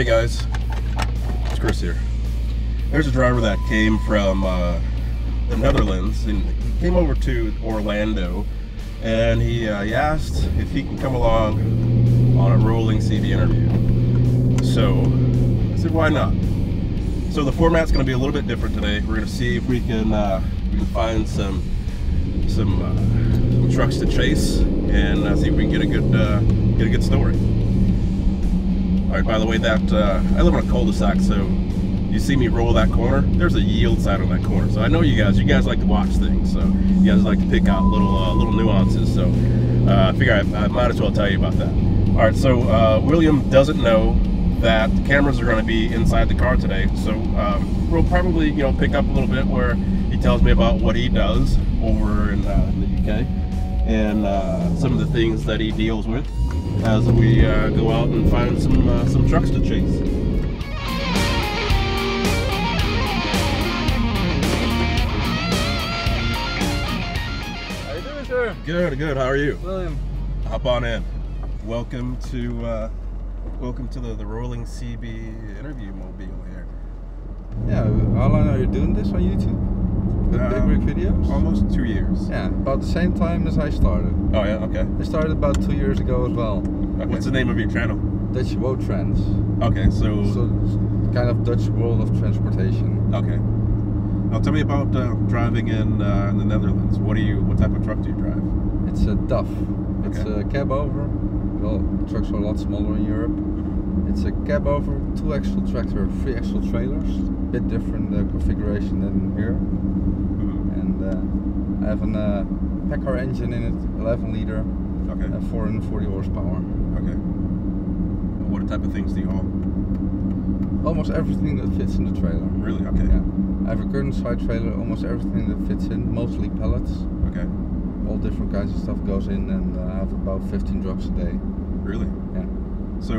Hey guys, it's Chris here. There's a driver that came from uh, the Netherlands and he came over to Orlando and he, uh, he asked if he can come along on a rolling CB interview. So I said, why not? So the format's going to be a little bit different today. We're going to see if we can uh, we can find some some, uh, some trucks to chase and uh, see if we can get a good uh, get a good story. All right. By the way, that uh, I live on a cul-de-sac, so you see me roll that corner. There's a yield sign on that corner, so I know you guys. You guys like to watch things, so you guys like to pick out little uh, little nuances. So uh, I figure I, I, might as well tell you about that. All right. So uh, William doesn't know that cameras are going to be inside the car today, so um, we'll probably you know pick up a little bit where he tells me about what he does over in, uh, in the UK and uh, some of the things that he deals with as we uh, go out and find some uh, some trucks to chase. How you doing, sir? Good, good. How are you? William. Hop on in. Welcome to uh, welcome to the, the Rolling CB interview mobile here. Yeah, how long are you doing this on YouTube? With Um, big rig videos? Almost two years. Yeah, about the same time as I started. Oh yeah. Okay. I started about two years ago as well. okay. What's the name of your channel? Dutch Road Trends. Okay. So. So, kind of Dutch world of transportation. okay. Now tell me about uh, driving in, uh, in the Netherlands. What do you? What type of truck do you drive? It's a DAF. It's Okay. a cab over. Well, trucks are a lot smaller in Europe. It's a cab over, two axle tractor, three axle trailers. Bit different uh, configuration than here. Mhm. And uh, I have a uh, PACCAR engine in it, 11 liter, Okay. uh, 440 horsepower. Okay. What type of things do you haul? Almost everything that fits in the trailer. Really? Okay. Yeah. I have a curtain side trailer, almost everything that fits in, mostly pallets. Okay. All different kinds of stuff goes in, and uh, I have about 15 drops a day. Really? Yeah. So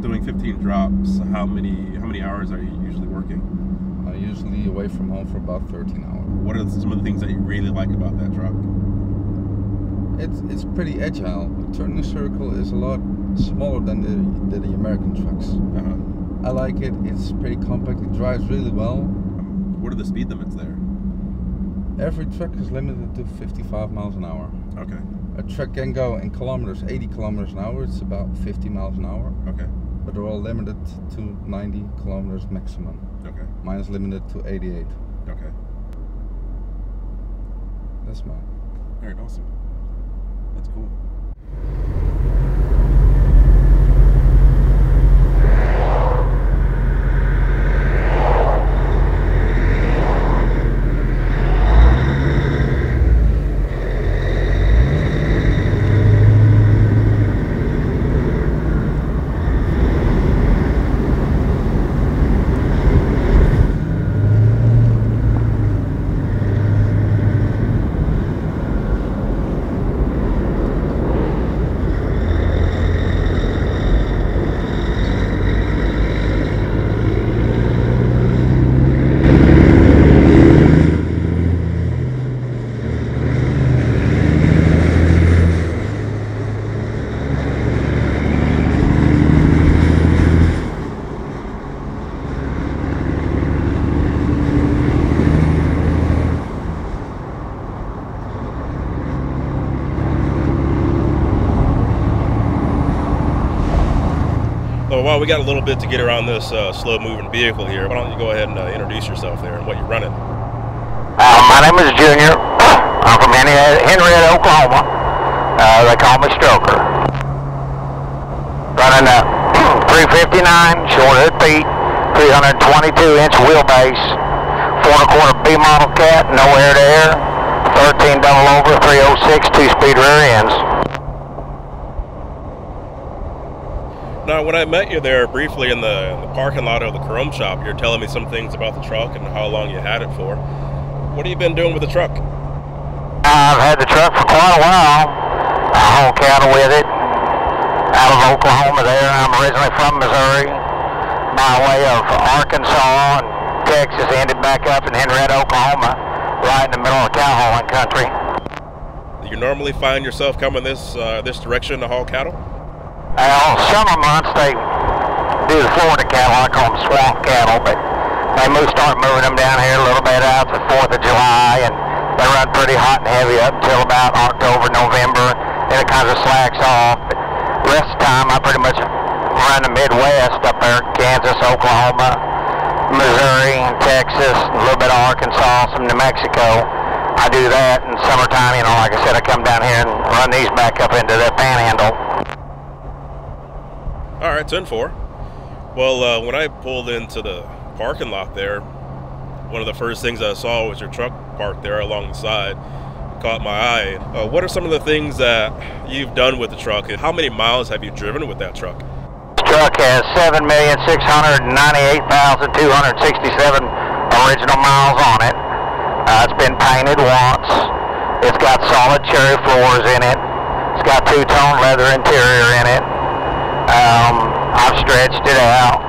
doing 15 drops, how many how many hours are you usually working? I'm usually away from home for about 13 hours. What are some of the things that you really like about that truck? It's it's pretty agile. The turning circle is a lot smaller than the than the American trucks. Uh-huh. I like it. It's pretty compact. It drives really well. Um, what are the speed limits there? Every truck is limited to 55 miles an hour. Okay. A truck can go in kilometers, 80 kilometers an hour. It's about 50 miles an hour, Okay. but they're all limited to 90 kilometers maximum. Okay. Mine is limited to 88. Okay. That's mine. All right. Awesome. That's cool. We got a little bit to get around this uh, slow-moving vehicle here, why don't you go ahead and uh, introduce yourself there and what you're running? Uh, my name is Junior. I'm from Henrietta, Oklahoma. Uh, they call me Stroker. Running a 359 short hood Pete, 322 inch wheelbase, four and a quarter B model cat, no air to air, 13 double over, 306 two speed rear ends. When I met you there briefly in the, in the parking lot of the Chrome shop, you're telling me some things about the truck and how long you had it for. What have you been doing with the truck? I've had the truck for quite a while. I haul cattle with it out of Oklahoma there. I'm originally from Missouri by way of Arkansas and Texas. Ended back up in Henrietta, Oklahoma, right in the middle of cow hauling country. Do you normally find yourself coming this uh, this direction to haul cattle? Well, summer months they do the Florida cattle. I call them swamp cattle, but they move, start moving them down here a little bit out the 4th of July, and they run pretty hot and heavy up until about October, November. Then it kind of slacks off. But rest of the time, I pretty much run the Midwest up there, Kansas, Oklahoma, Missouri, and Texas, a little bit of Arkansas, some New Mexico. I do that in summertime, you know, like I said, I come down here and run these back up into the panhandle. All right, 10 4. Well, uh, when I pulled into the parking lot there, one of the first things I saw was your truck parked there along the side. It caught my eye. Uh, what are some of the things that you've done with the truck, and how many miles have you driven with that truck? This truck has 7,698,267 original miles on it. Uh, it's been painted once. It's got solid cherry floors in it. It's got two-tone leather interior in it. Um, I've stretched it out,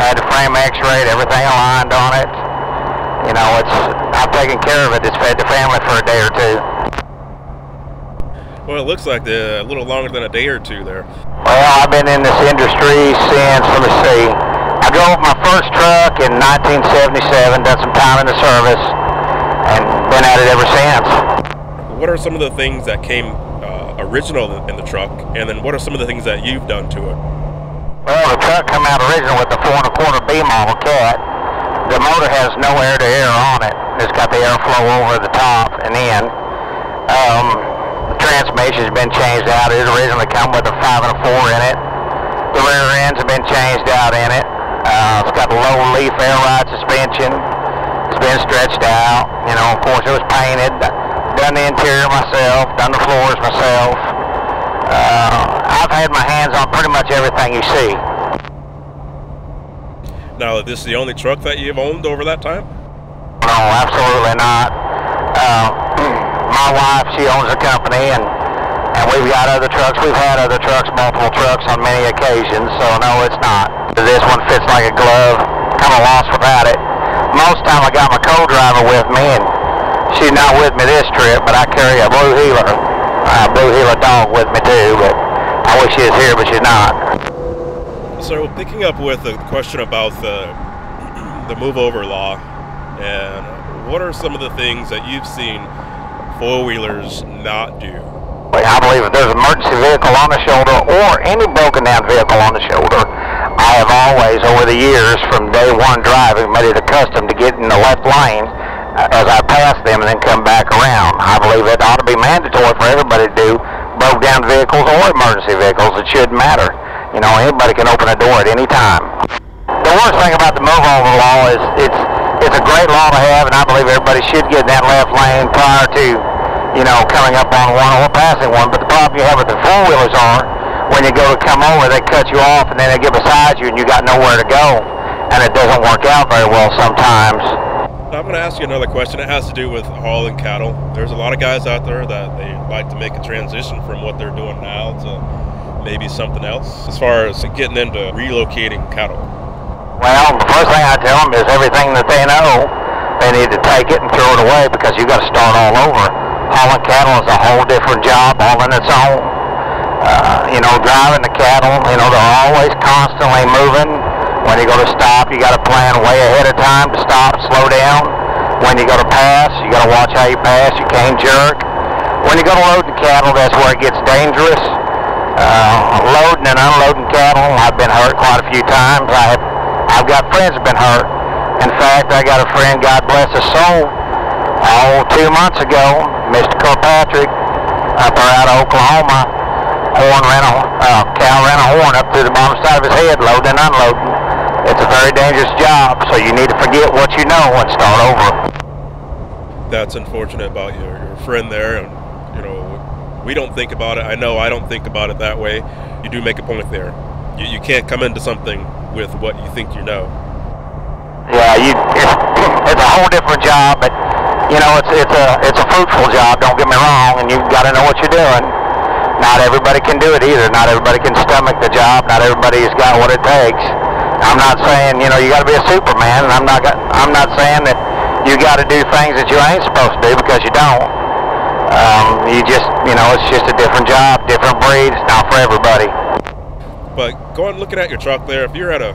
had the frame x-rayed, everything aligned on it. You know, it's I've taken care of it. It's fed the family for a day or two. Well, it looks like the, a little longer than a day or two there. Well, I've been in this industry since, let me see, I drove my first truck in 1977, done some time in the service, and been at it ever since. What are some of the things that came original in the truck, and then what are some of the things that you've done to it? Well, the truck come out original with the four and a quarter B model cat. The motor has no air to air on it. It's got the airflow over the top and in. Um, the transmission's been changed out. It originally come with a five and a four in it. The rear ends have been changed out in it. Uh, it's got a low leaf air ride suspension. It's been stretched out. You know, of course, it was painted. Done the interior myself. Done the floors myself. Uh, I've had my hands on pretty much everything you see. Now, this is the only truck that you've owned over that time? No, absolutely not. Uh, my wife, she owns a company, and and we've got other trucks. We've had other trucks, multiple trucks on many occasions. So no, it's not. This one fits like a glove. Kind of lost without it. Most time I got my co-driver with me, and she's not with me this trip, but I carry a blue heeler, a blue heeler dog with me too. But I wish she was here, but she's not. So, picking up with the question about the the move over law, and what are some of the things that you've seen four wheelers not do? I believe if there's an emergency vehicle on the shoulder or any broken down vehicle on the shoulder, I have always, over the years, from day one driving, made it accustomed to get in the left lane uh, as I pass them and then come back around. I believe it ought to be mandatory for everybody to do broke down vehicles or emergency vehicles. It shouldn't matter. You know, anybody can open a door at any time. The worst thing about the move over law is it's it's a great law to have, and I believe everybody should get in that left lane prior to, you know, coming up on one or passing one. But the problem you have with the four wheelers are when you go to come over, they cut you off, and then they get beside you, and you got nowhere to go, and it doesn't work out very well sometimes. I'm going to ask you another question. It has to do with hauling cattle. There's a lot of guys out there that they like to make a transition from what they're doing now to maybe something else as far as getting into relocating cattle. Well, the first thing I tell them is everything that they know, they need to take it and throw it away because you've got to start all over. Hauling cattle is a whole different job all in its own. Uh, you know, driving the cattle, you know, they're always constantly moving. When you go to stop, you got to plan way ahead of time to stop, slow down. When you go to pass, you got to watch how you pass. You can't jerk. When you go to load the cattle, that's where it gets dangerous. Uh, loading and unloading cattle, I've been hurt quite a few times. I have, I've got friends that have been hurt. In fact, I got a friend, God bless his soul, oh, two months ago, Mr. Kirkpatrick, up out of Oklahoma, horn ran a, uh, cow ran a horn up through the bottom side of his head, loading and unloading. It's a very dangerous job, so you need to forget what you know and start over. That's unfortunate about your, your friend there, and you know we don't think about it. I know I don't think about it that way. You do make a point there. You, you can't come into something with what you think you know. Yeah, you it's, it's a whole different job, but you know it's it's a it's a fruitful job. Don't get me wrong, and you've got to know what you're doing. Not everybody can do it either. Not everybody can stomach the job. Not everybody's got what it takes. I'm not saying you know you got to be a Superman, and I'm not I'm not saying that you got to do things that you ain't supposed to do because you don't. Um, you just you know it's just a different job, different breed. It's not for everybody. But going looking at your truck there, if you're at a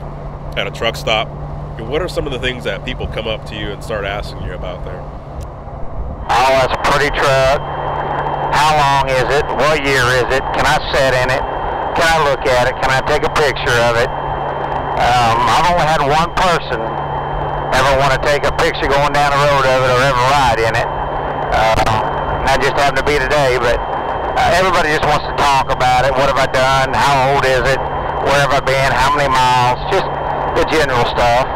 at a truck stop. What are some of the things that people come up to you and start asking you about there? Oh, that's a pretty truck. How long is it? What year is it? Can I sit in it? Can I look at it? Can I take a picture of it? Um, I've only had one person ever want to take a picture going down the road of it or ever ride in it. Uh, that just happened to be today, but uh, everybody just wants to talk about it. What have I done? How old is it? Where have I been? How many miles? Just the general stuff.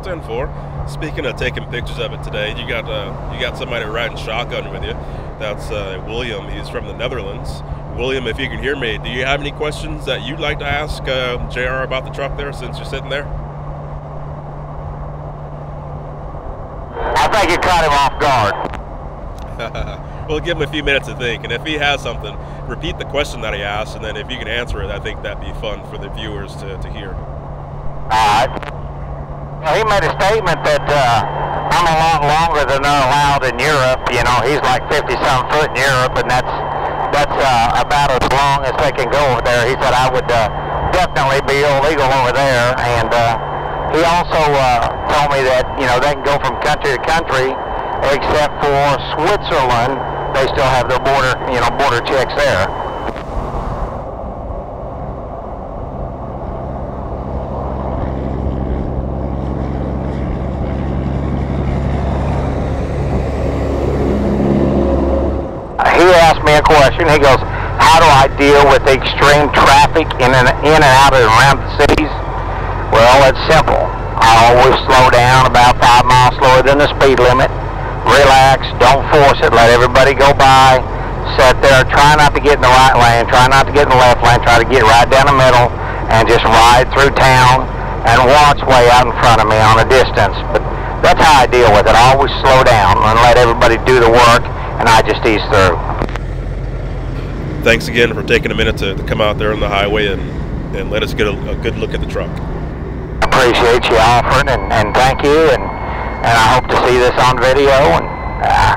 10-4. Speaking of taking pictures of it today, you got uh, you got somebody riding shotgun with you. That's uh, William. He's from the Netherlands. William, if you can hear me, do you have any questions that you'd like to ask uh, JR about the truck there since you're sitting there? I think you caught him off guard. we'll give him a few minutes to think, and if he has something, repeat the question that he asked, and then if you can answer it, I think that'd be fun for the viewers to, to hear. All right. Well, he made a statement that uh, I'm a lot longer than they're allowed in Europe. You know, he's like 50-some foot in Europe, and that's that's uh, about as long as they can go over there. He said I would uh, definitely be illegal over there, and uh, he also uh, told me that you know they can go from country to country, except for Switzerland. They still have their border, you know, border checks there. he asked question. He goes, "How do I deal with extreme traffic in and in and out of and around the cities?" Well, it's simple. I always slow down about five miles slower than the speed limit. Relax, don't force it. Let everybody go by. Sit there. Try not to get in the right lane. Try not to get in the left lane. Try to get right down the middle and just ride through town and watch way out in front of me on a distance. But that's how I deal with it. I always slow down and let everybody do the work, and I just ease through. Thanks again for taking a minute to, to come out there on the highway and, and let us get a, a good look at the truck. Appreciate you offering, and, and thank you, and, and I hope to see this on video. And uh,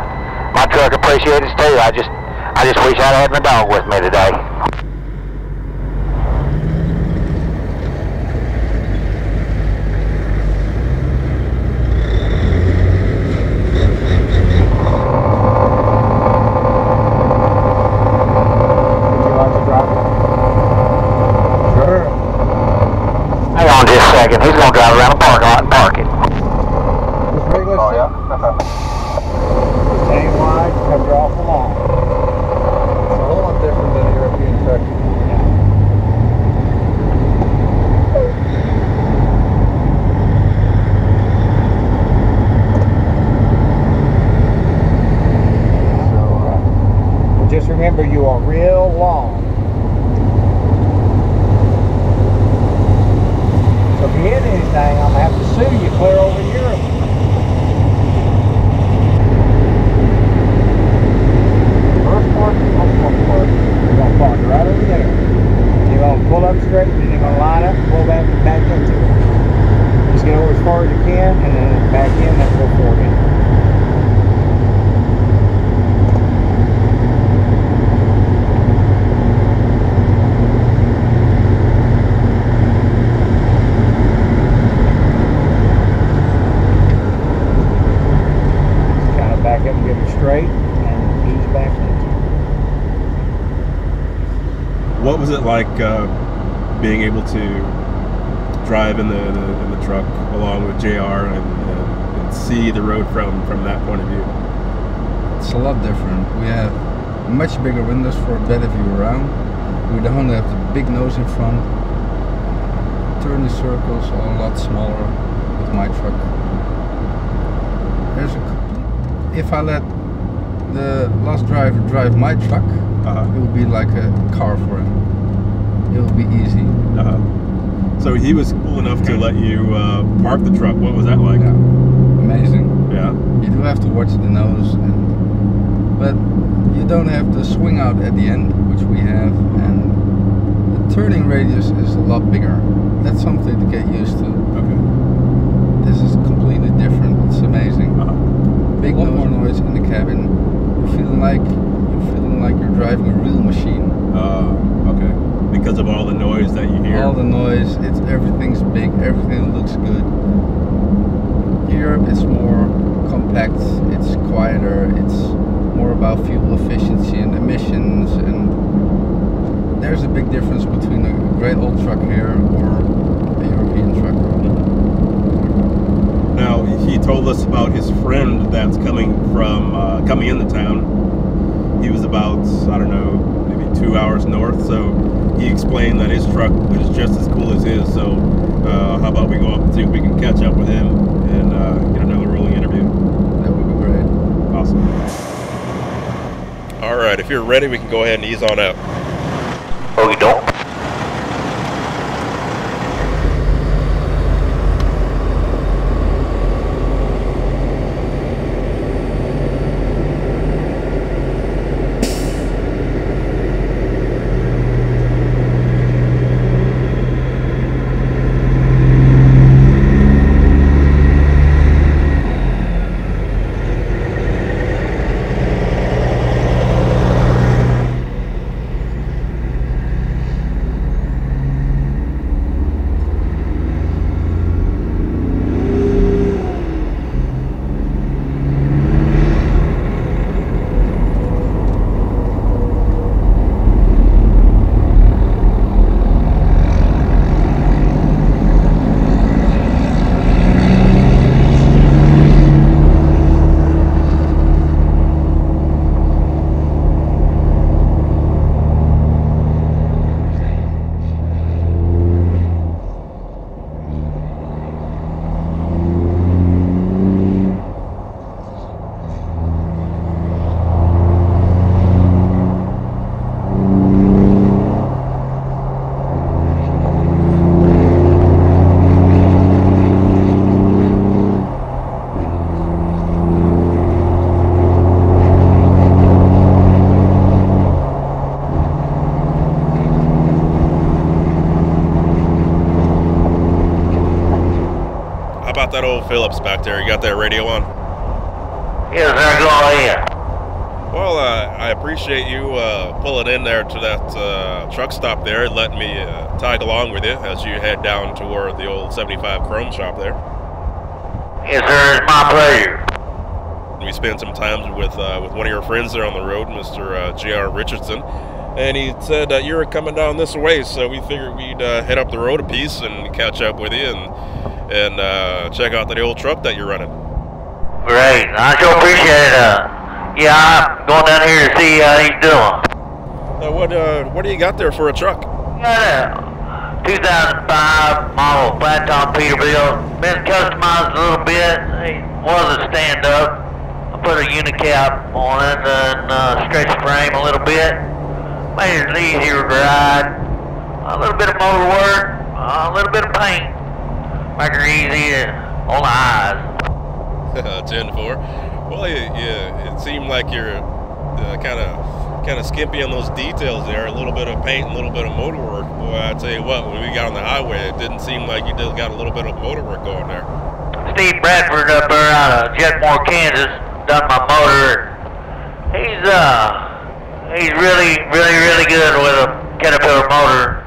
my truck appreciates too. I just I just wish I'd had my dog with me today. Would you like to drive it? Sure. Hang on just a second. He's gonna drive around the parking lot and park it. Just regular oh, Chain wide, comes you off the lawn. It's a whole lot different than a European truck. So, uh, just remember you are real long. So if you hit anything, I'm gonna have to sue you clear over Europe. First part, on the front part, you're gonna park right over there. You're gonna pull up straight, then you're gonna line up, pull back, and back into it. Just get over as far as you can, and then back in, then go forward in. Kind of back up and get it straight, and ease back into it. What was it like uh, being able to drive in the, the in the truck along with JR and, and, and see the road from from that point of view? It's a lot different. We have much bigger windows for a better view around. We don't have the big nose in front. Turning circles are a lot smaller with my truck. There's a if I let the last driver drive my truck, Uh-huh. it will be like a car for him. It will be easy. Uh-huh. So he was cool enough to let you uh, park the truck. What was that like? Yeah. Amazing. Yeah. You do have to watch the nose, and, but you don't have the swing out at the end, which we have, and the turning radius is a lot bigger. That's something to get used to. Okay. This is completely different. It's amazing. Uh-huh. Big Lot nose more noise in the cabin. You're feeling like you're feeling like you're driving a real machine. Uh, okay. Because of all the noise that you hear. All the noise, it's everything's big, everything looks good. Europe is more compact, it's quieter, it's more about fuel efficiency and emissions and there's a big difference between a great old truck here or a European truck. Now he told us about his friend that's coming from uh, coming into town. He was about I don't know maybe two hours north, so he explained that his truck was just as cool as his. So uh, how about we go up and see if we can catch up with him and uh, get another rolling interview? That would be great. Awesome. All right, if you're ready, we can go ahead and ease on out. Okie doke. How about that old Phillips back there? You got that radio on? Yes, sir, go ahead. Well, uh, I appreciate you uh, pulling in there to that uh, truck stop there and letting me uh, tag along with you as you head down toward the old 75 Chrome shop there. Yes, sir, it's my pleasure. We spent some time with uh, with one of your friends there on the road, Mr. Uh, J.R. Richardson, and he said that you were coming down this way, so we figured we'd uh, head up the road a piece and catch up with you and and uh, check out that old truck that you're running. Great. I sure appreciate it. Uh, yeah, I'm going down here to see how he's doing. Uh, what uh, what do you got there for a truck? Got a 2005 model flat top Peterbilt. Been customized a little bit. It was a stand up. I put a unicap on it and uh, stretched the frame a little bit. Made it easier to ride. A little bit of motor work, a little bit of paint. Make her easy on the eyes. 10 4. Well, yeah, yeah, it seemed like you're kind of kind of skimpy on those details there. A little bit of paint, a little bit of motor work. Boy, I tell you what, when we got on the highway, it didn't seem like you did got a little bit of motor work going there. Steve Bradford up there out of Jetmore, Kansas, done my motor. He's uh, he's really, really, really good with a Caterpillar motor.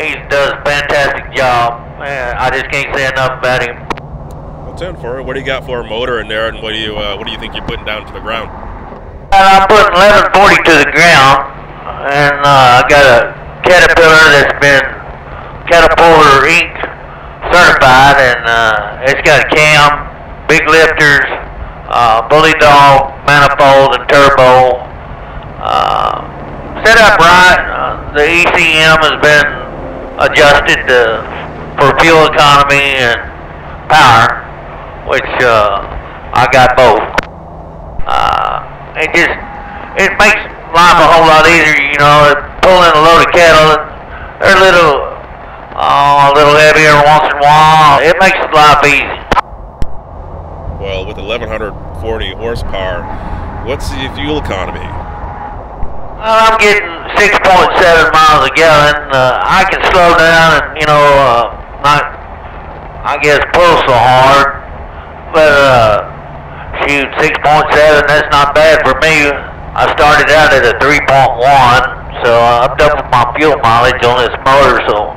He does a fantastic job. Man, I just can't say enough about him. Well, 10 4. What do you got for a motor in there, and what do you uh, what do you think you're putting down to the ground? I'm putting 1140 to the ground, and uh, I got a Caterpillar that's been Catlepuller Inc. certified, and uh, it's got a cam, big lifters, uh, bully dog, manifold, and turbo. Uh, set up right. Uh, the ECM has been adjusted to, for fuel economy and power, which uh, I got both. Uh, it just it makes life a whole lot easier, you know. Pulling a load of cattle, they're a little oh, a little heavier once in a while. It makes life easy. Well, with 1140 horsepower, what's the fuel economy? Well, I'm getting 6.7 miles a gallon. Uh, I can slow down and, you know, uh, not, I guess, pull so hard. But, uh, shoot, 6.7, that's not bad for me. I started out at a 3.1, So uh, I'm double my fuel mileage on this motor, so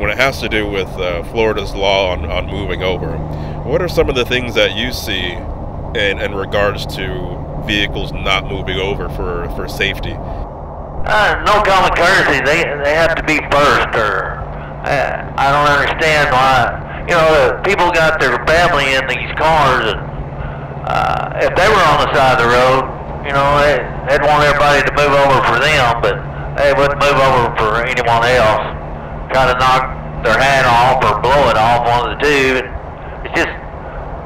when it has to do with uh, Florida's law on, on moving over, what are some of the things that you see in, in regards to vehicles not moving over for, for safety? Uh, no common courtesy. They they have to be first, or uh, I don't understand why. You know, people got their family in these cars, and uh, if they were on the side of the road, you know, they, they'd want everybody to move over for them, but they wouldn't move over for anyone else. Try to knock their hat off or blow it off, one of the two. It's just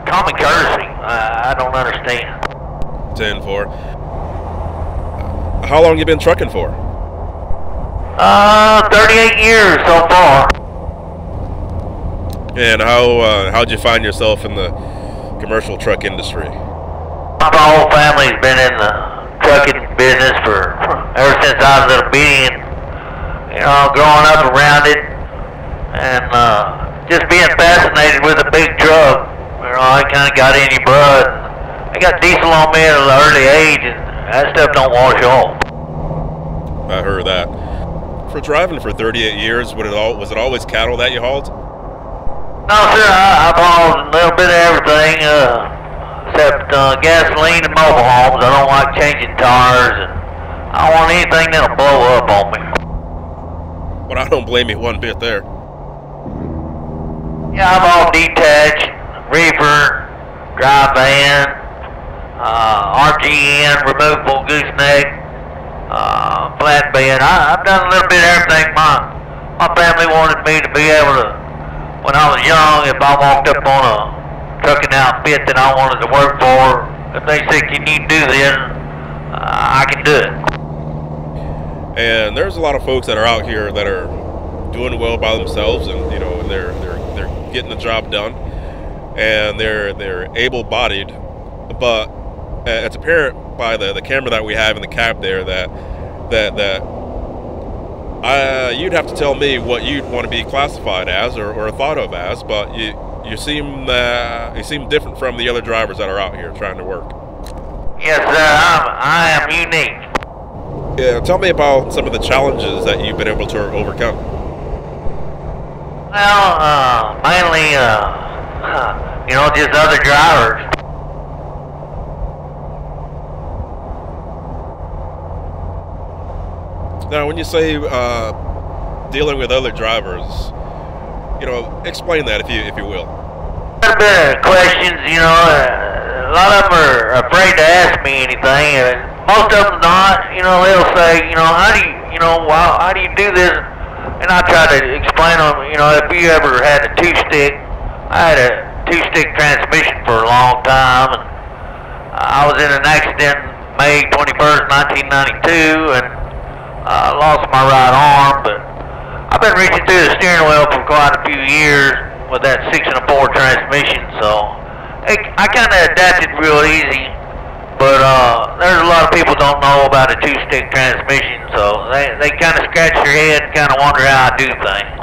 common courtesy. I, I don't understand. 10 4. How long you been trucking for? Uh, 38 years so far. And how uh, how'd you find yourself in the commercial truck industry? My whole family's been in the trucking business for ever since I was a little bitty, you know, growing up around it, and uh, just being fascinated with a big truck. You know, I kind of got in your blood. I got diesel on me at an early age, and that stuff don't wash off. I heard that. For driving for 38 years, would it all was it always cattle that you hauled? No, sir, I, I've hauled a little bit of everything, uh, except uh, gasoline and mobile homes. I don't like changing tires, and I don't want anything that'll blow up on me. Well, I don't blame you one bit there. Yeah, I've hauled detached, reefer, dry van, uh, RGN, removable gooseneck, uh, flatbed. I, I've done a little bit of everything. My, my family wanted me to be able to, when I was young, if I walked up on a trucking outfit that I wanted to work for, if they said, can you do this, uh, I can do it. And there's a lot of folks that are out here that are doing well by themselves, and you know, they're they're they're getting the job done, and they're they're able-bodied, but it's apparent by the the camera that we have in the cab there that that that uh, you'd have to tell me what you'd want to be classified as or, or thought of as, but you you seem uh, you seem different from the other drivers that are out here trying to work. Yes, sir, I'm, I am unique. Yeah, tell me about some of the challenges that you've been able to overcome. Well, uh, mainly, uh, you know, just other drivers. Now, when you say uh, dealing with other drivers, you know, explain that if you if you will. A bit of questions, you know, uh, a lot of them are afraid to ask me anything, and most of them not. You know, they'll say, you know, how do you, you know, how do you do this? And I try to explain them, you know, if you ever had a two-stick, I had a two-stick transmission for a long time, and I was in an accident May 21st, 1992, and I lost my right arm, but I've been reaching through the steering wheel for quite a few years with that six and a four transmission, so it, I kind of adapted real easy. But uh, there's a lot of people don't know about a two-stick transmission, so they, they kind of scratch their head and kind of wonder how I do things.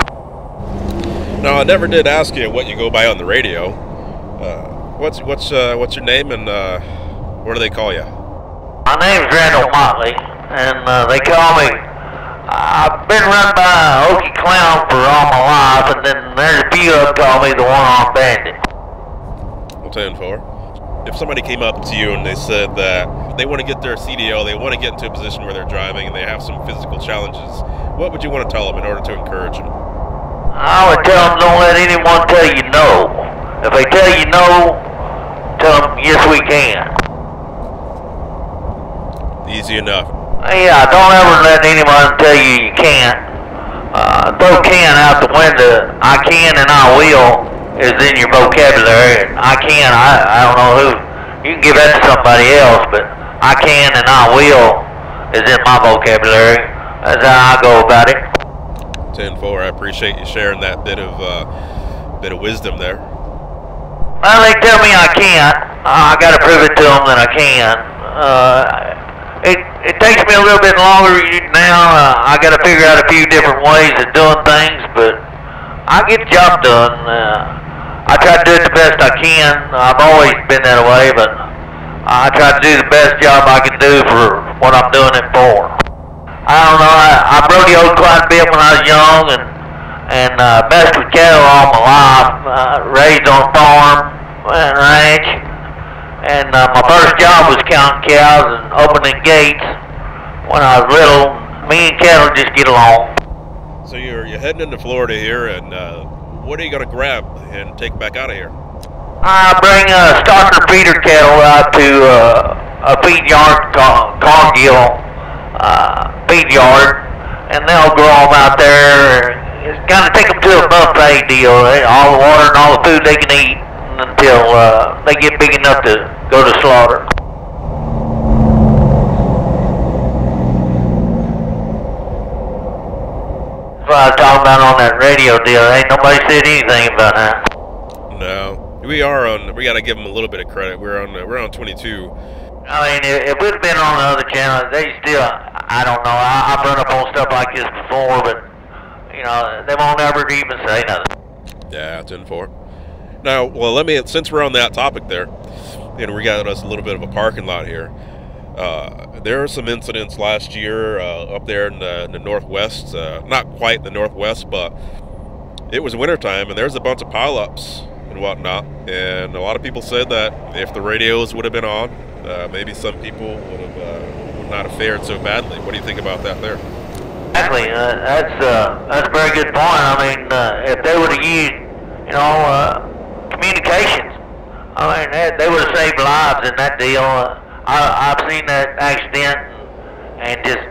Now, I never did ask you what you go by on the radio. Uh, what's what's uh, what's your name and uh, what do they call you? My name's Randall Motley, and uh, they call me. I've been run by Okie Clown for all my life, and then there's a few of them call me the one-armed bandit. Well, ten four. If somebody came up to you and they said that they want to get their CDL, they want to get into a position where they're driving and they have some physical challenges, what would you want to tell them in order to encourage them? I would tell them don't let anyone tell you no. If they tell you no, tell them yes we can. Easy enough. Yeah, don't ever let anyone tell you you can't. Uh, throw can out the window. I can and I will is in your vocabulary. I can, I, I don't know who. You can give that to somebody else, but I can and I will is in my vocabulary. That's how I go about it. Ten four. I appreciate you sharing that bit of uh, bit of wisdom there. Well, they tell me I can't. Uh, I got to prove it to them that I can. Uh, it it takes me a little bit longer now. Uh, I got to figure out a few different ways of doing things, but I get the job done. Uh, I try to do it the best I can. I've always been that way, but I try to do the best job I can do for what I'm doing it for. I don't know. I, I rodeoed quite a bit when I was young, and and uh, messed with cattle all my life. Uh, raised on farm and ranch, and uh, my first job was counting cows and opening gates when I was little. Me and cattle just get along. So you're you're heading into Florida here, and uh, what are you gonna grab and take back out of here? I bring a starter feeder cattle out to uh, a feed yard, Cargill uh, feed yard, and they'll grow them out there. It's kind of take them to a buffet deal, all the water and all the food they can eat until uh, they get big enough to go to slaughter. That's what I was talking about on that radio deal. Ain't nobody said anything about that. No, we are on. We got to give them a little bit of credit. We're on. We're on 22. I mean, if have been on the other channel, they still, I don't know. I, I've run up on stuff like this before, but, you know, they won't ever even say nothing. Yeah, 10 4. Now, well, let me, since we're on that topic there, and we got us a little bit of a parking lot here, uh, there were some incidents last year uh, up there in the, in the northwest, uh, not quite the northwest, but it was wintertime, and there's a bunch of pileups and whatnot. And a lot of people said that if the radios would have been on, uh, maybe some people would have uh, would not have fared so badly. What do you think about that there? Exactly. Uh, that's that's a very good point. I mean, if they would have used, you know, communications, I mean, they, they would have saved lives in that deal. I, I've seen that accident, and just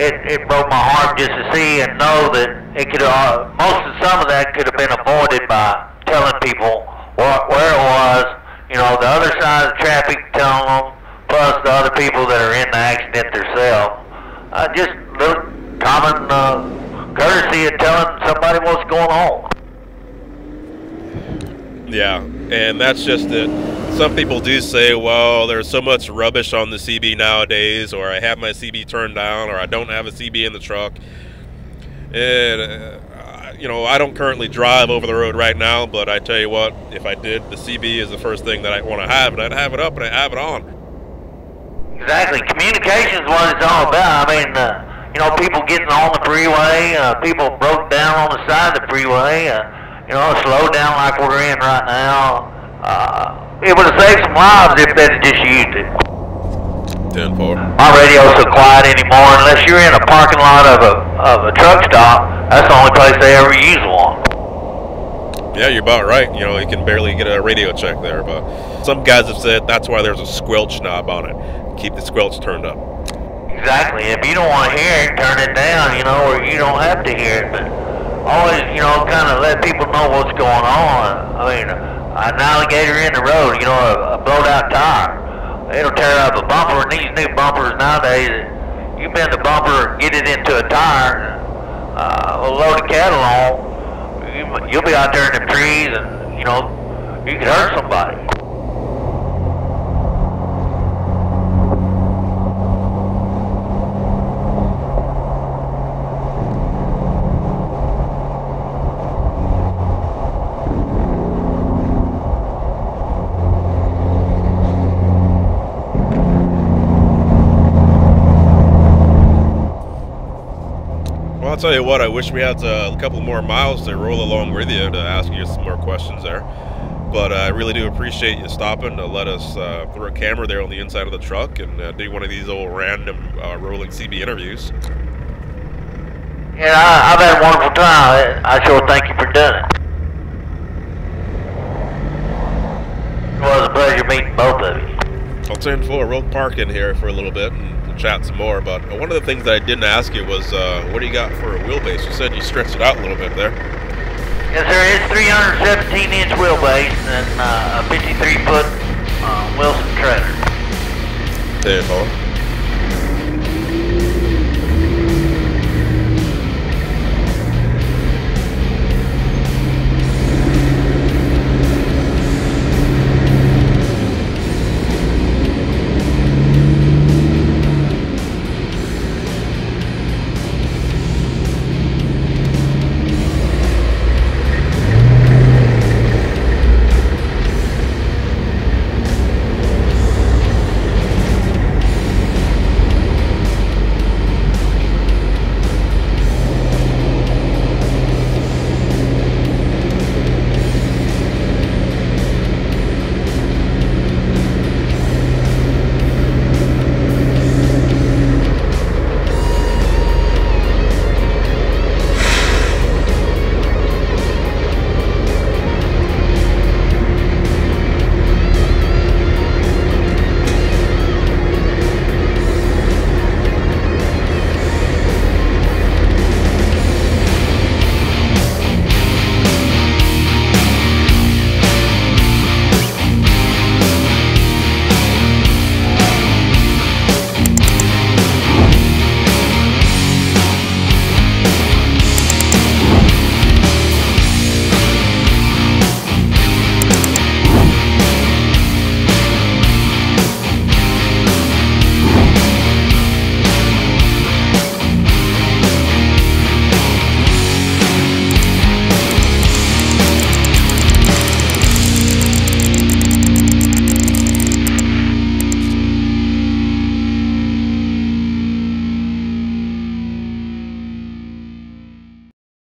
it, it broke my heart just to see and know that it could uh, most of some of that could have been avoided by telling people what, where it was. You know, the other side of the traffic telling them, plus the other people that are in the accident themselves. Uh, just little common uh, courtesy of telling somebody what's going on. Yeah, and that's just it. Some people do say, well, there's so much rubbish on the CB nowadays, or I have my CB turned down, or I don't have a CB in the truck. And, uh, you know, I don't currently drive over the road right now, but I tell you what, if I did, the CB is the first thing that I want to have, and I'd have it up and I'd have it on. Exactly. Communication is what it's all about. I mean, uh, you know, people getting on the freeway, uh, people broke down on the side of the freeway, uh, you know, slow down like we're in right now. Uh, it would have saved some lives if they'd just used it. 10 4. My radio's so quiet anymore, unless you're in a parking lot of a, of a truck stop, that's the only place they ever use one. Yeah, you're about right. You know, you can barely get a radio check there, but some guys have said that's why there's a squelch knob on it. Keep the squelch turned up. Exactly. If you don't want to hear it, turn it down, you know, or you don't have to hear it. But always, you know, kind of let people know what's going on. I mean, an alligator in the road, you know, a, a blowed out tire. It'll tear up a bumper, and these new bumpers nowadays, you bend the bumper, get it into a tire, uh, a load of cattle on, you, you'll be out there in the trees, and, you know, you could hurt somebody. Tell you what, I wish we had uh, a couple more miles to roll along with you to ask you some more questions there. But uh, I really do appreciate you stopping to let us uh, throw a camera there on the inside of the truck and uh, do one of these old random uh, rolling CB interviews. Yeah, I, I've had a wonderful time. I sure thank you for doing it. It was a pleasure meeting both of you. I'll turn for we'll park in here for a little bit and chat some more. But one of the things that I didn't ask you was, uh, what do you got for a wheelbase? You said you stretched it out a little bit there. Yes, sir. It's 317 inch wheelbase and uh, a 53 foot uh, Wilson trailer. Ten four.